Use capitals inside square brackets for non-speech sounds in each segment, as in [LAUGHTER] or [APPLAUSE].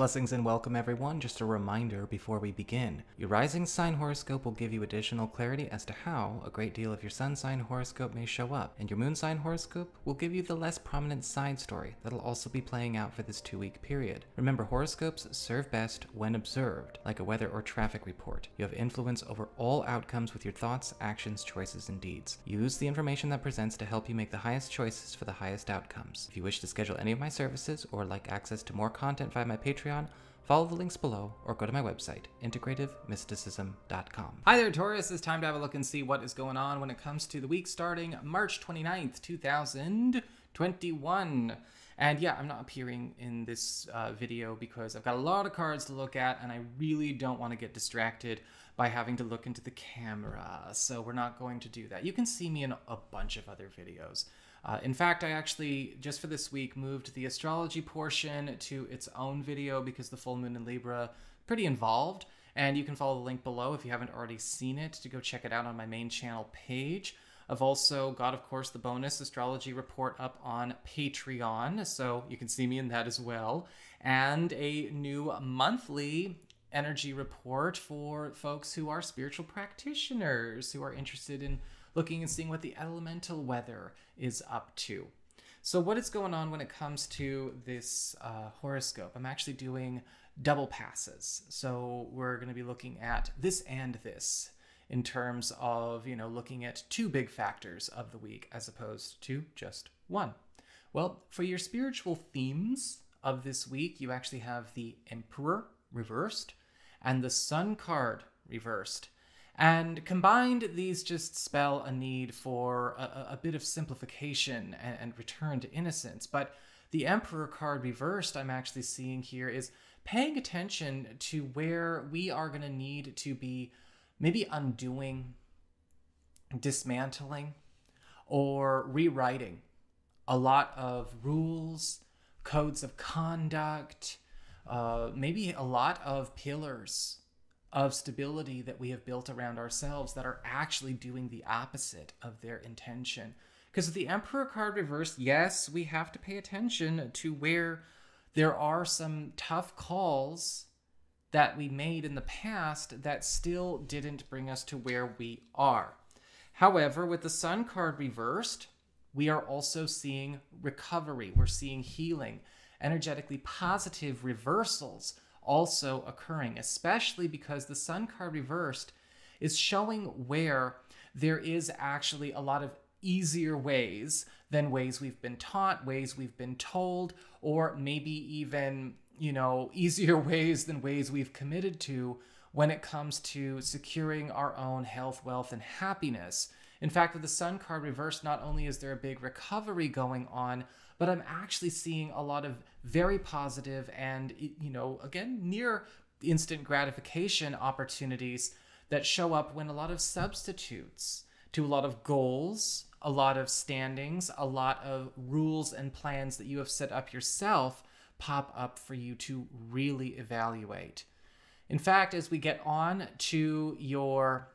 Blessings and welcome, everyone. Just a reminder before we begin your rising sign horoscope will give you additional clarity as to how a great deal of your sun sign horoscope may show up, and your moon sign horoscope will give you the less prominent side story that'll also be playing out for this two week period. Remember, horoscopes serve best when observed, like a weather or traffic report. You have influence over all outcomes with your thoughts, actions, choices, and deeds. Use the information that presents to help you make the highest choices for the highest outcomes. If you wish to schedule any of my services or like access to more content via my Patreon, follow the links below or go to my website, integrativemysticism.com. Hi there, Taurus. It's time to have a look and see what is going on when it comes to the week starting March 29th, 2021. And yeah, I'm not appearing in this uh, video because I've got a lot of cards to look at and I really don't want to get distracted by having to look into the camera. So we're not going to do that. You can see me in a bunch of other videos. Uh, in fact, I actually, just for this week, moved the astrology portion to its own video because the full moon in Libra pretty involved. And you can follow the link below if you haven't already seen it to go check it out on my main channel page. I've also got, of course, the bonus astrology report up on Patreon, so you can see me in that as well. And a new monthly energy report for folks who are spiritual practitioners who are interested in looking and seeing what the elemental weather is up to. So, what is going on when it comes to this uh, horoscope? I'm actually doing double passes. So, we're going to be looking at this and this in terms of, you know, looking at two big factors of the week as opposed to just one. Well, for your spiritual themes of this week, you actually have the Emperor reversed and the Sun card reversed. And combined, these just spell a need for a, a bit of simplification and, and, return to innocence. But the Emperor card reversed, I'm actually seeing here, is paying attention to where we are going to need to be maybe undoing, dismantling, or rewriting a lot of rules, codes of conduct, uh, maybe a lot of pillars of stability that we have built around ourselves that are actually doing the opposite of their intention. Because with the Emperor card reversed, yes, we have to pay attention to where there are some tough calls that we made in the past that still didn't bring us to where we are. However, with the Sun card reversed, we are also seeing recovery, we're seeing healing, energetically positive reversals also occurring, especially because the Sun card reversed is showing where there is actually a lot of easier ways than ways we've been taught, ways we've been told, or maybe even, you know, [LAUGHS] easier ways than ways we've committed to when it comes to securing our own health, wealth, and happiness. In fact, with the Sun card reversed, not only is there a big recovery going on, but I'm actually seeing a lot of very positive and, you know, again, near instant gratification opportunities that show up when a lot of substitutes to a lot of goals, a lot of standings, a lot of rules and plans that you have set up yourself pop up for you to really evaluate. In fact, as we get on to your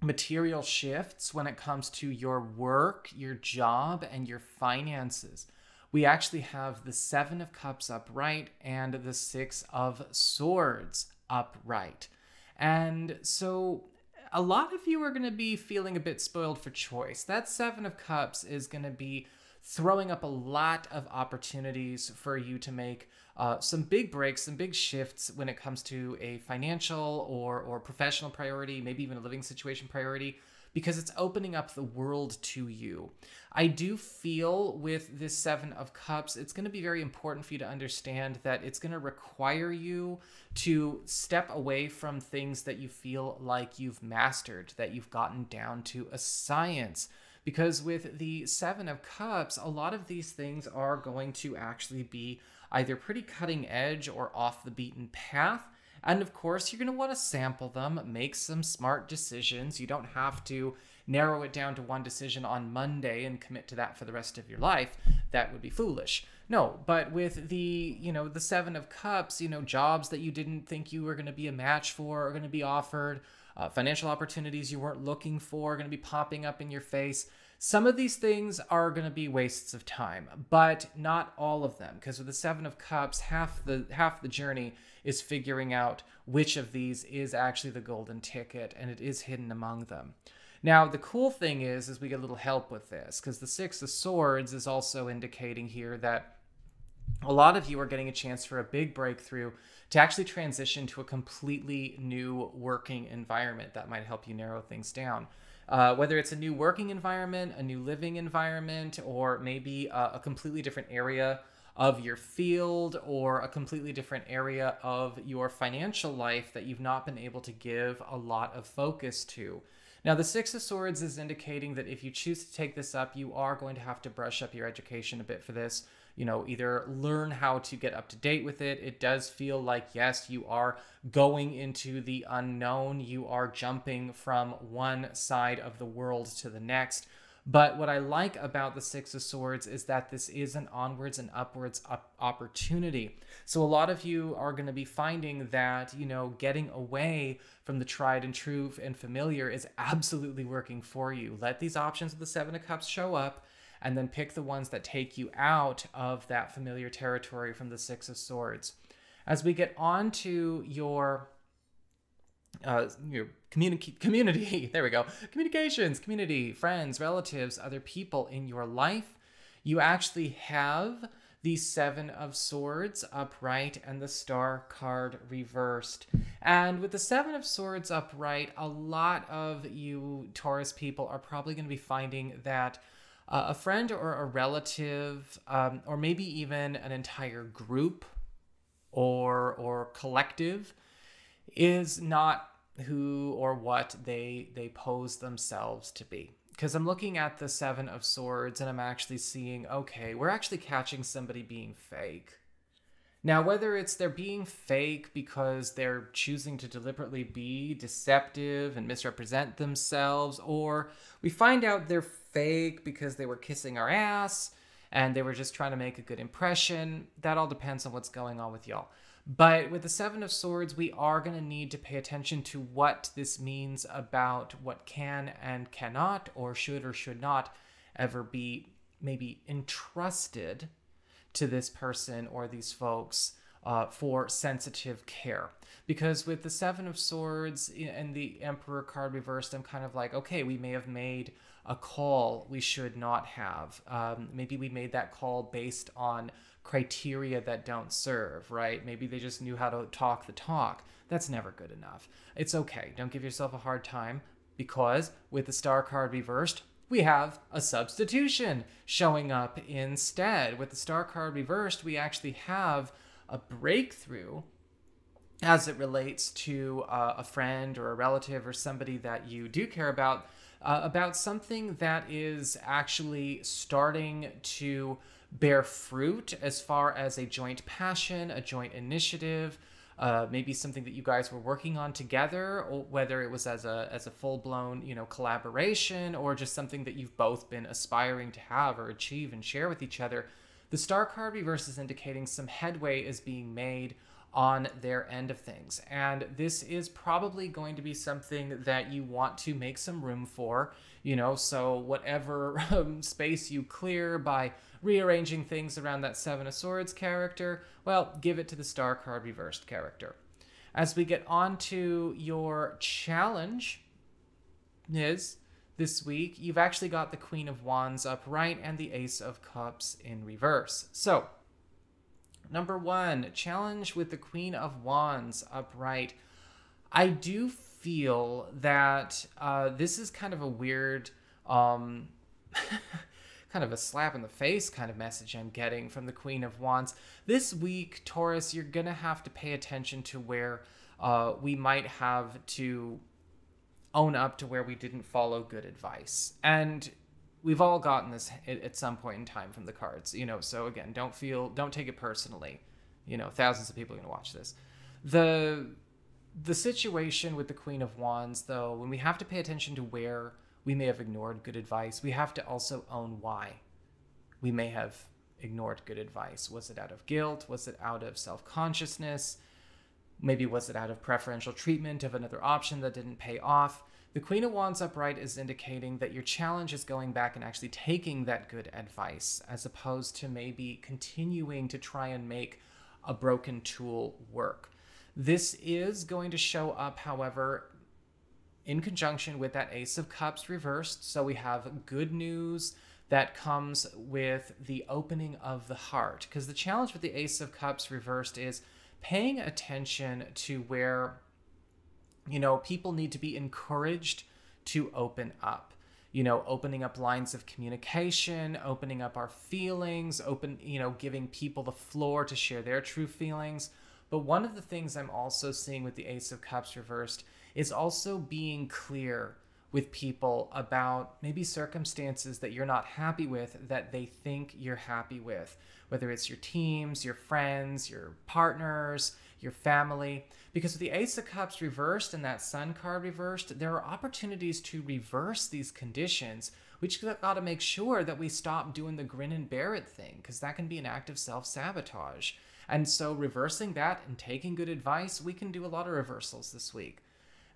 material shifts when it comes to your work, your job, and your finances. We actually have the Seven of Cups upright and the Six of Swords upright. And so a lot of you are going to be feeling a bit spoiled for choice. That Seven of Cups is going to be throwing up a lot of opportunities for you to make uh, some big breaks, some big shifts when it comes to a financial or, or professional priority, maybe even a living situation priority, because it's opening up the world to you. I do feel with this Seven of Cups, it's going to be very important for you to understand that it's going to require you to step away from things that you feel like you've mastered, that you've gotten down to a science because with the Seven of Cups, a lot of these things are going to actually be either pretty cutting edge or off the beaten path. And of course, you're going to want to sample them, make some smart decisions. You don't have to narrow it down to one decision on Monday and commit to that for the rest of your life. That would be foolish. No, but with the, you know, the 7 of cups, you know, jobs that you didn't think you were going to be a match for are going to be offered. Uh, financial opportunities you weren't looking for are going to be popping up in your face. Some of these things are going to be wastes of time, but not all of them because with the 7 of cups, half the half the journey is figuring out which of these is actually the golden ticket and it is hidden among them. Now, the cool thing is is we get a little help with this because the 6 of swords is also indicating here that a lot of you are getting a chance for a big breakthrough to actually transition to a completely new working environment that might help you narrow things down. Uh, whether it's a new working environment, a new living environment, or maybe a, a completely different area of your field or a completely different area of your financial life that you've not been able to give a lot of focus to. Now, the Six of Swords is indicating that if you choose to take this up, you are going to have to brush up your education a bit for this you know, either learn how to get up to date with it. It does feel like, yes, you are going into the unknown. You are jumping from one side of the world to the next. But what I like about the Six of Swords is that this is an onwards and upwards up opportunity. So a lot of you are going to be finding that, you know, getting away from the tried and true and familiar is absolutely working for you. Let these options of the Seven of Cups show up and then pick the ones that take you out of that familiar territory from the Six of Swords. As we get on to your uh, your communi- community, [LAUGHS] there we go, communications, community, friends, relatives, other people in your life, you actually have the Seven of Swords upright and the Star card reversed. And with the Seven of Swords upright, a lot of you Taurus people are probably going to be finding that uh, a friend or a relative, um, or maybe even an entire group or or collective, is not who or what they they pose themselves to be. Because I'm looking at the Seven of Swords and I'm actually seeing, okay, we're actually catching somebody being fake. Now, whether it's they're being fake because they're choosing to deliberately be deceptive and misrepresent themselves, or we find out they're fake because they were kissing our ass and they were just trying to make a good impression, that all depends on what's going on with y'all. But with the Seven of Swords, we are going to need to pay attention to what this means about what can and cannot, or should or should not ever be maybe entrusted to this person or these folks uh, for sensitive care. Because with the Seven of Swords and the Emperor card reversed, I'm kind of like, okay, we may have made a call we should not have. Um, maybe we made that call based on criteria that don't serve, right? Maybe they just knew how to talk the talk. That's never good enough. It's okay. Don't give yourself a hard time because with the star card reversed, we have a substitution showing up instead. With the star card reversed, we actually have a breakthrough as it relates to uh, a friend or a relative or somebody that you do care about, uh, about something that is actually starting to bear fruit as far as a joint passion, a joint initiative, uh, maybe something that you guys were working on together, or whether it was as a as a full blown you know collaboration or just something that you've both been aspiring to have or achieve and share with each other. The star card reverse is indicating some headway is being made on their end of things. And this is probably going to be something that you want to make some room for, you know, so whatever [LAUGHS] um, space you clear by rearranging things around that Seven of Swords character, well, give it to the Star card reversed character. As we get on to your challenge, is this week, you've actually got the Queen of Wands upright and the Ace of Cups in reverse. So, number one, challenge with the Queen of Wands upright. I do feel that uh, this is kind of a weird um, [LAUGHS] kind of a slap in the face kind of message I'm getting from the Queen of Wands. This week, Taurus, you're going to have to pay attention to where uh, we might have to own up to where we didn't follow good advice. And we've all gotten this at some point in time from the cards, you know. So again, don't feel, don't take it personally. You know, thousands of people are going to watch this. The the situation with the Queen of Wands, though, when we have to pay attention to where we may have ignored good advice. We have to also own why we may have ignored good advice. Was it out of guilt? Was it out of self consciousness? Maybe was it out of preferential treatment of another option that didn't pay off? The Queen of Wands upright is indicating that your challenge is going back and actually taking that good advice as opposed to maybe continuing to try and make a broken tool work. This is going to show up, however, in conjunction with that Ace of Cups reversed. So we have good news that comes with the opening of the heart. Because the challenge with the Ace of Cups reversed is paying attention to where, you know, people need to be encouraged to open up. You know, opening up lines of communication, opening up our feelings, open, you know, giving people the floor to share their true feelings. But one of the things I'm also seeing with the Ace of Cups reversed is also being clear with people about maybe circumstances that you're not happy with that they think you're happy with, whether it's your teams, your friends, your partners, your family. Because with the Ace of Cups reversed and that Sun card reversed, there are opportunities to reverse these conditions. We just got to make sure that we stop doing the grin and bear it thing, because that can be an act of self sabotage. And so, reversing that and taking good advice, we can do a lot of reversals this week.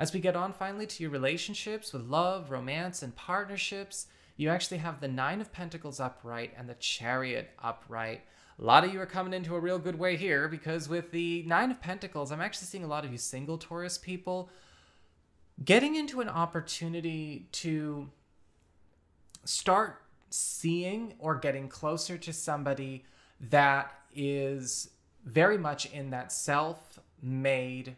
As we get on finally to your relationships with love, romance, and partnerships, you actually have the Nine of Pentacles upright and the Chariot upright. A lot of you are coming into a real good way here because with the Nine of Pentacles, I'm actually seeing a lot of you single Taurus people getting into an opportunity to start seeing or getting closer to somebody that is very much in that self made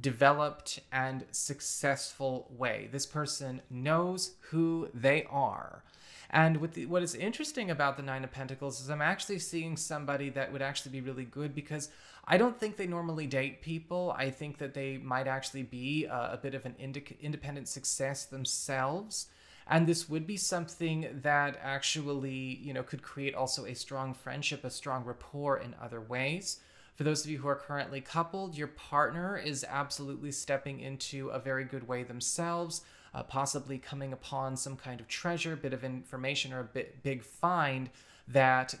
developed and successful way. This person knows who they are. And the, what is interesting about the Nine of Pentacles is I'm actually seeing somebody that would actually be really good because I don't think they normally date people. I think that they might actually be a, a bit of an independent success themselves. And this would be something that actually, you know, could create also a strong friendship, a strong rapport in other ways. For those of you who are currently coupled, your partner is absolutely stepping into a very good way themselves, uh, possibly coming upon some kind of treasure, bit of information, or a bit big find that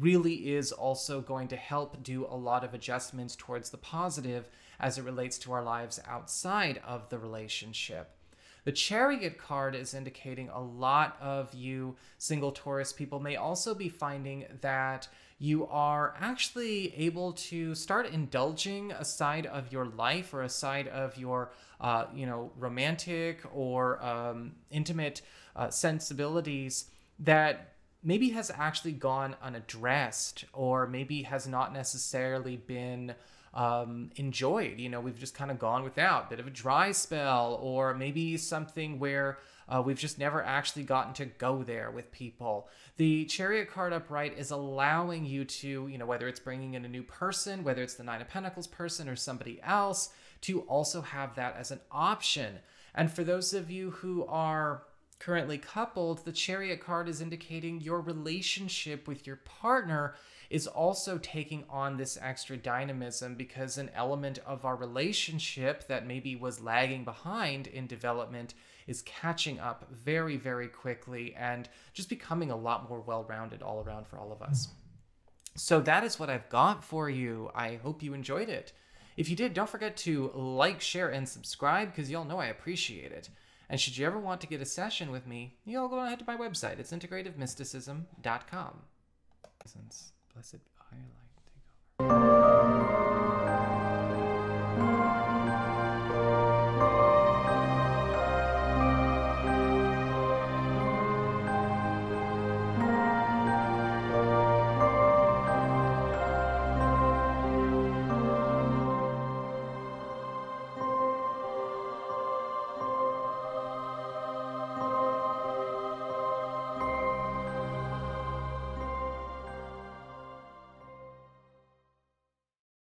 really is also going to help do a lot of adjustments towards the positive as it relates to our lives outside of the relationship. The Chariot card is indicating a lot of you single Taurus people may also be finding that you are actually able to start indulging a side of your life or a side of your, uh, you know, romantic or um, intimate uh, sensibilities that maybe has actually gone unaddressed or maybe has not necessarily been um, enjoyed. You know, we've just kind of gone without, a bit of a dry spell, or maybe something where uh, we've just never actually gotten to go there with people. The Chariot card upright is allowing you to, you know, whether it's bringing in a new person, whether it's the Nine of Pentacles person or somebody else, to also have that as an option. And for those of you who are currently coupled, the Chariot card is indicating your relationship with your partner is also taking on this extra dynamism because an element of our relationship that maybe was lagging behind in development is catching up very, very quickly and just becoming a lot more well rounded all around for all of us. So that is what I've got for you. I hope you enjoyed it. If you did, don't forget to like, share, and subscribe because y'all know I appreciate it. And should you ever want to get a session with me, you'll go ahead to my website. It's integrativemysticism.com. Blessed Ireland.